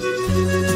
Música